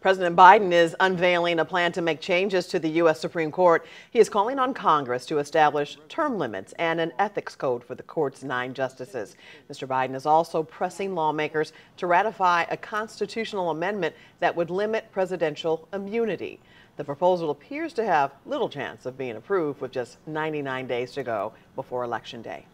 President Biden is unveiling a plan to make changes to the U.S. Supreme Court. He is calling on Congress to establish term limits and an ethics code for the court's nine justices. Mr. Biden is also pressing lawmakers to ratify a constitutional amendment that would limit presidential immunity. The proposal appears to have little chance of being approved with just 99 days to go before Election Day.